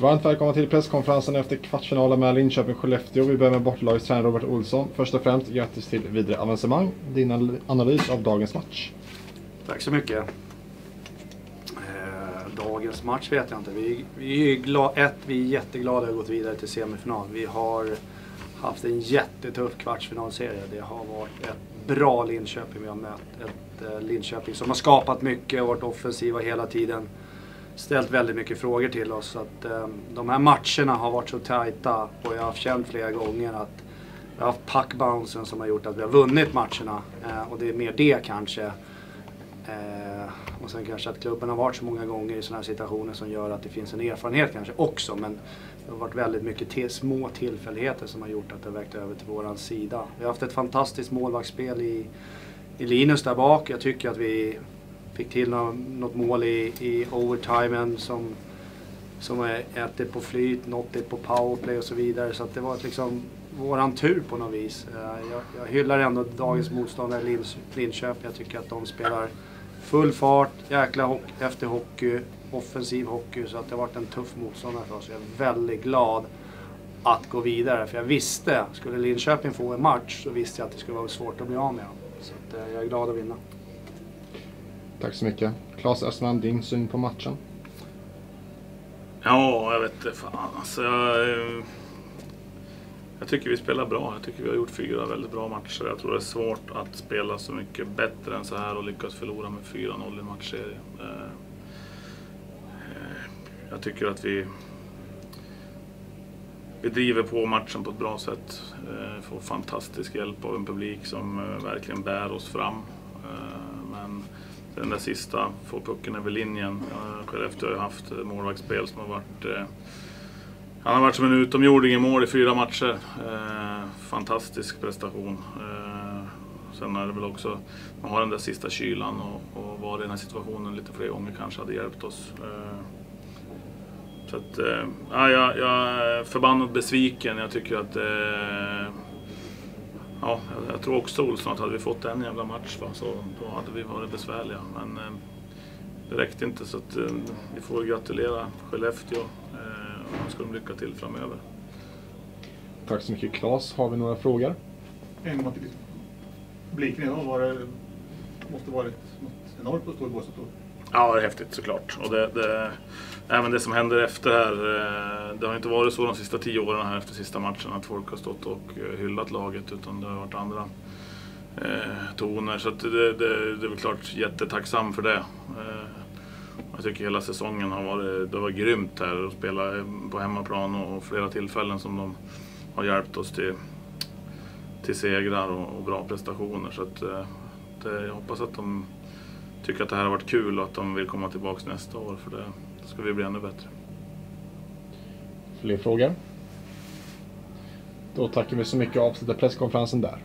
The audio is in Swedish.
Varmt välkomna till presskonferensen efter kvartsfinalen med Linköping-Skellefteå. Vi börjar med bortalagets tränare Robert Olsson. Först och främst grattis till vidare avancemang. Din analys av dagens match? Tack så mycket. Eh, dagens match vet jag inte. Vi, vi, är glad, ett, vi är jätteglada att ha gått vidare till semifinal. Vi har haft en jättetuff kvartsfinalserie. Det har varit ett bra Linköping vi har mött. Ett eh, Linköping som har skapat mycket och varit offensiva hela tiden ställt väldigt mycket frågor till oss. Så att, eh, de här matcherna har varit så tajta och jag har känt flera gånger att vi har haft puckbouncen som har gjort att vi har vunnit matcherna. Eh, och det är mer det kanske. Eh, och sen kanske att klubben har varit så många gånger i sådana här situationer som gör att det finns en erfarenhet kanske också. Men det har varit väldigt mycket till, små tillfälligheter som har gjort att det har vägt över till våran sida. Vi har haft ett fantastiskt målvaktsspel i, i Linus där bak. Jag tycker att vi Fick till något mål i, i overtimen som, som är ett på flyt, något är på powerplay och så vidare. Så det var liksom våran tur på något vis. Eh, jag, jag hyllar ändå dagens motståndare Linköping. Linköping. Jag tycker att de spelar full fart, jäkla hockey, efter hockey, offensiv hockey. Så att det har varit en tuff motståndare för oss. Jag är väldigt glad att gå vidare. För jag visste, skulle Linköping få en match så visste jag att det skulle vara svårt att bli av med dem. Så att, eh, jag är glad att vinna. Tack så mycket. Claes Östman, din syn på matchen? Ja, jag vet inte fan. Alltså, jag, eh, jag tycker vi spelar bra. Jag tycker vi har gjort fyra väldigt bra matcher. Jag tror det är svårt att spela så mycket bättre än så här och lyckas förlora med 4-0 i en matchserie. Eh, eh, jag tycker att vi, vi driver på matchen på ett bra sätt. Får fantastisk hjälp av en publik som verkligen bär oss fram. Men den där sista, få pucken över linjen. Skellefteå har ju haft eh, målvaktsspel som har varit... Eh, han har varit som en utomjording i mål i fyra matcher. Eh, fantastisk prestation. Eh, sen är det väl också, man har den där sista kylan och, och var i den här situationen lite fler gånger kanske hade hjälpt oss. Eh, så att, eh, ja, jag, jag är förbannat besviken. Jag tycker att eh, Ja, jag tror också Olsson att hade vi fått en jävla match va, så då hade vi varit besvärliga. Men eh, det räckte inte så att, eh, vi får gratulera Skellefteå eh, och önska dem lycka till framöver. Tack så mycket Claes. Har vi några frågor? En gång till. Publiken idag var det, måste varit något enormt båset då? Ja, det är häftigt såklart. Och det, det, även det som händer efter här. Eh, det har inte varit så de sista tio åren här efter sista matchen att folk har stått och eh, hyllat laget utan det har varit andra eh, toner. Så det, det, det är väl klart jättetacksam för det. Eh, jag tycker hela säsongen har varit, det var grymt här att spela på hemmaplan och, och flera tillfällen som de har hjälpt oss till, till segrar och, och bra prestationer. Så att, eh, det, jag hoppas att de tycker att det här har varit kul och att de vill komma tillbaka nästa år för det ska vi bli ännu bättre. Fler frågor? Då tackar vi så mycket och avslutar presskonferensen där.